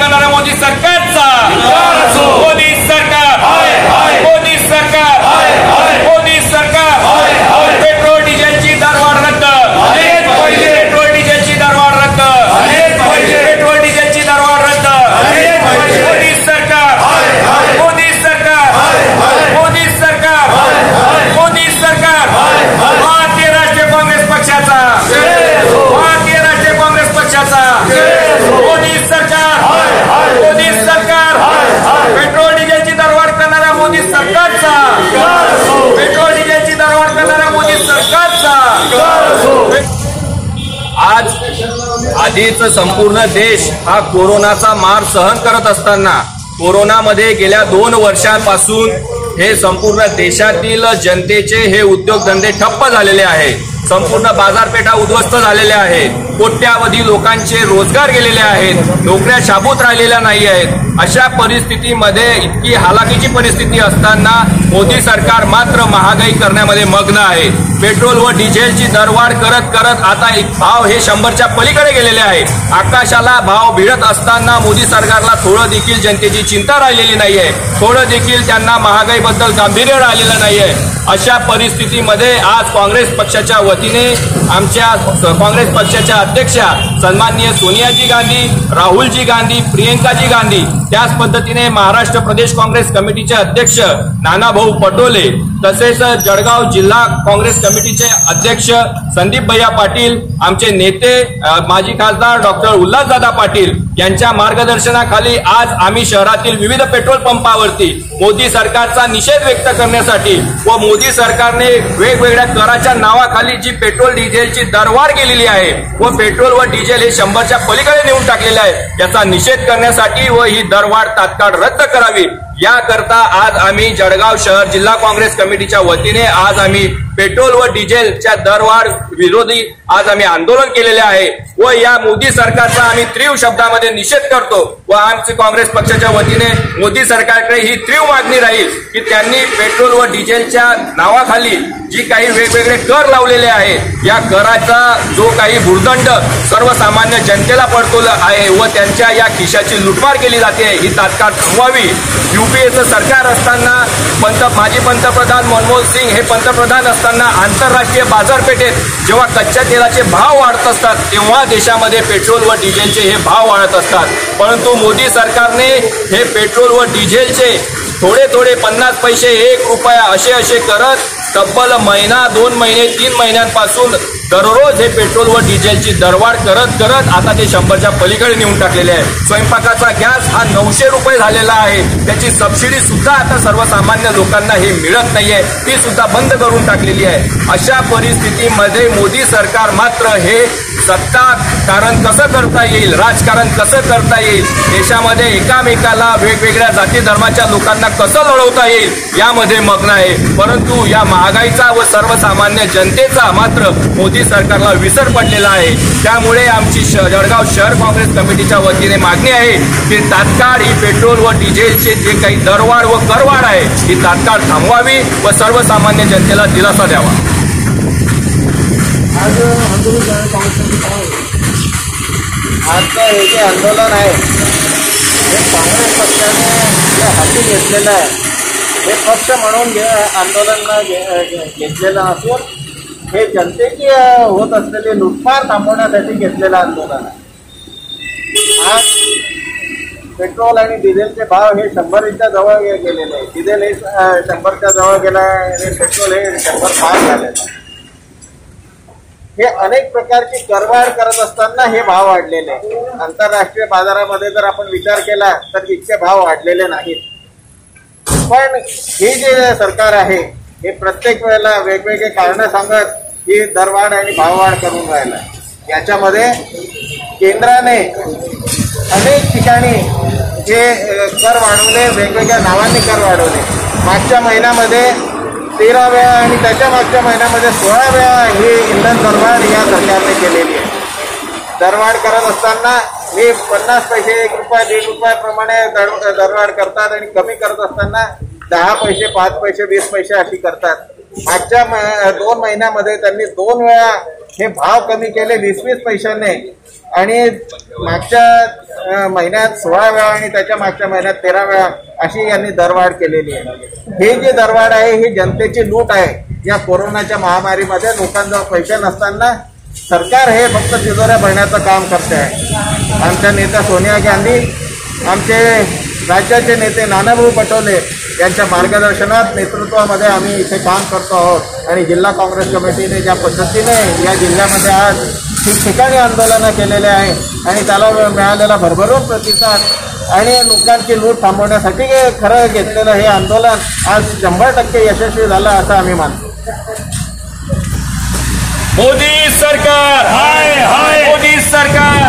करणाऱ्या मोदी सरकारचा मोदी सरकार मोदी सरकार मोदी सरकार पेट्रोल डिझेलची दरवाढ रद्द पेट्रोल डिझेलची दरवाढ रद्द पेट्रोल डिझेलची दरवाढ रद्द मोदी सरकार मोदी सरकार मोदी सरकार मोदी सरकार भारतीय राष्ट्रीय काँग्रेस पक्षाचा भारतीय राष्ट्रीय काँग्रेस पक्षाचा मोदी सरकार मोदी सरकार पेट्रोल डिझेलची दरवाढ करणाऱ्या मोदी सरकारचा पेट्रोल डिझेलची दरवाढ करणाऱ्या मोदी सरकारचा आज आधीच संपूर्ण देश हा कोरोनाचा मार सहन करत असताना कोरोनामध्ये गेल्या दोन वर्षांपासून हे संपूर्ण देशातील जनतेचे हे उद्योगधंदे ठप्प झालेले आहे संपूर्ण बाजारपेठा उद्ध्वस्त झालेल्या आहेत. कोट्यावधी लोकांचे रोजगार गेलेले आहेत. नोकऱ्या शाबूत राहिलेल्या नाही आहेत. अशा परिस्थितीमध्ये इतकी हालाकीची परिस्थिती असताना मोदी सरकार मात्र महागाई करण्यामध्ये मग्न आहे. पेट्रोल व डिझेलची दरवाढ करत करत आता एक भाव हे शंभरच्या पलीकडे गेलेले आहे. आकाशाला भाव भिडत असताना मोदी सरकारला थोडं देखील जनतेची चिंता राहिलेली नाहीये. थोडं देखील त्यांना महागाईबद्दल गांभीर्य राहिलेलं नाहीये. अशा परिस्थितीमध्ये आज काँग्रेस पक्षाच्या वतीने आमच्या काँग्रेस पक्षाच्या अध्यक्षा सन्माननीय सोनियाजी गांधी राहुलजी गांधी प्रियंकाजी गांधी त्याच पद्धतीने महाराष्ट्र प्रदेश काँग्रेस कमिटीचे अध्यक्ष नानाभाऊ पटोले तसेच जळगाव जिल्हा काँग्रेस कमिटीचे अध्यक्ष संदीप भैया पाटील आमचे नेते माजी खासदार डॉक्टर उल्हासदादा पाटील यांच्या मार्गदर्शनाखाली आज आम्ही शहरातील विविध पेट्रोल पंपावरती मोदी सरकारचा निषेध व्यक्त करण्यासाठी व मोदी सरकारने वेगवेगळ्या कराच्या नावाखाली जी पेट्रोल डिझेलची दरवाढ केलेली आहे व पेट्रोल व डिझेल हे शंभरच्या पलीकडे नेऊन टाकलेले आहे याचा निषेध करण्यासाठी व ही दरवाढ तात्काळ रद्द करावी. याकरता आज आम्ही जळगाव शहर जिल्हा काँग्रेस कमिटीच्या वतीने आज आम्ही पेट्रोल व डिझेलच्या दरवाढ विरोधी आज आम्ही आंदोलन केलेले आहे व या मोदी सरकारचा आम्ही तीव्र शब्दामध्ये निषेध करतो. व आमचे काँग्रेस पक्षाच्या वतीने मोदी सरकारकडे ही तीव्र मागणी राहील की त्यांनी पेट्रोल व डिझेलच्या नावाखाली जी काही वेगवेगळे कर लावलेले आहेत या कराचा जो काही भूर्दंड सर्वसामान्य जनतेला पडतो आहे व त्यांच्या या खिशाची लुटमार केली जाते ही तात्काळ थांबवावी. युपीएचं सरकार असताना पंत माजी पंतप्रधान मनमोहन सिंग हे पंतप्रधान असताना आंतरराष्ट्रीय बाजारपेठेत जेव्हा कच्च्या तेलाचे भाव वाढत असतात तेव्हा देशामध्ये पेट्रोल व डिझेलचे हे भाव वाढत असतात. परंतु मोदी सरकारने हे पेट्रोल व डिझेलचे थोडे थोडे पन्नास पैसे एक रुपया असे असे करत तब्बल महिना दोन महिने तीन महिन्यांपासून दररोज हे पेट्रोल व डिझेलची दरवाढ करत करत आता ते शंभरच्या पलीकडे नेऊन टाकलेले आहे. स्वयंपाकाचा गॅस हा नऊशे रुपये झालेला आहे. त्याची सबसिडी सुद्धा आता सर्वसामान्य लोकांना हे मिळत नाहीये. ती सुद्धा बंद करून टाकलेली आहे. अशा परिस्थितीमध्ये मोदी सरकार मात्र हे सत्ता कारण कसं करता येईल राजकारण कसं करता येईल देशामध्ये एकामेकाला वेगवेगळ्या जाती धर्माच्या लोकांना कसं लढवता येईल यामध्ये मग्न आहे. परंतु या महागाईचा व सर्वसामान्य जनतेचा मात्र मोदी सरकारला विसर पडलेला आहे. त्यामुळे आमची श- जळगाव शहर काँग्रेस कमिटीच्या वतीने मागणी आहे की तात्काळ ही पेट्रोल व डिझेलचे जे काही दरवाढ व करवाढ आहे ही तात्काळ थांबवावी व सर्वसामान्य जनतेला दिलासा द्यावा. आज आजचं हे जे आंदोलन आहे हे काँग्रेस पक्षाने जे हाती घेतलेलं आहे. हे पक्ष म्हणून घे आंदोलन घे- घेतलेलं असून हे जनतेची होत असलेली लुटमार थांबवण्यासाठी घेतलेलं आंदोलन आहे. आज पेट्रोल आणि डिझेलचे भाव हे शंभरच्या जवळ गेलेले आहे. डिझेल हे शंभरच्या जवळ गेला आहे आणि पेट्रोल हे शंभर पार झालेलं आहे. हे अनेक प्रकारची करवाढ करत असताना हे भाव वाढलेले आहे. आंतरराष्ट्रीय बाजारामध्ये जर आपण विचार केला तर इतके भाव वाढलेले नाहीत. पण हे जे सरकार आहे हे प्रत्येक वेळेला वेगवेगळे कारण सांगत ही दरवाढ आणि भाववाढ करून राहिला याच्यामध्ये केंद्राने अनेक ठिकाणी जे कर वाढवले वेगवेगळ्या नावांनी कर वाढवले. मागच्या महिन्यामध्ये तेरा वेळा आणि त्याच्या मागच्या महिन्यामध्ये सोळा वेळा ही इंधन दरवाढ या सरकारने केलेली आहे. दरवाढ करत असताना हे पन्नास पैसे एक रुपया दीड रुपयाप्रमाणे दर दरवाढ करतात आणि कमी करत असताना दहा पैसे पाच पैसे वीस पैसे अशी करतात. मागच्या म- दोन महिन्यामध्ये त्यांनी दोन वेळा हे भाव कमी केले वीस वीस पैशाने. आणि मागच्या महिन्यात सोळा वेळा आणि त्याच्या मागच्या महिन्यात तेरा वेळा अशी यांनी दरवाढ केलेली आहे. हे जी दरवाढ आहे ही जनतेची लूट आहे. या कोरोनाच्या महामारीमध्ये लोकांजवळ पैसे नसताना सरकार हे फक्त तिजोऱ्या भरण्याचं काम करते आहे. आमच्या नेत्या सोनिया गांधी आमचे राज्याचे नेते नानाभाऊ पटोले यांच्या मार्गदर्शनात नेतृत्वामध्ये आम्ही इथे काम करतो आहोत. आणि जिल्हा काँग्रेस कमिटीने ज्या पद्धतीने या जिल्ह्यामध्ये आज ठिकठिकाणी आंदोलनं केलेले आहे आणि त्याला मिळालेला भरभरून प्रतिसाद आणि लोकांची लूट थांबवण्यासाठी खरं घेतलेलं हे आंदोलन आज शंभर टक्के यशस्वी झालं असं आम्ही मानतो. मोदी सरकार. हाय हाय. मोदी सरकार.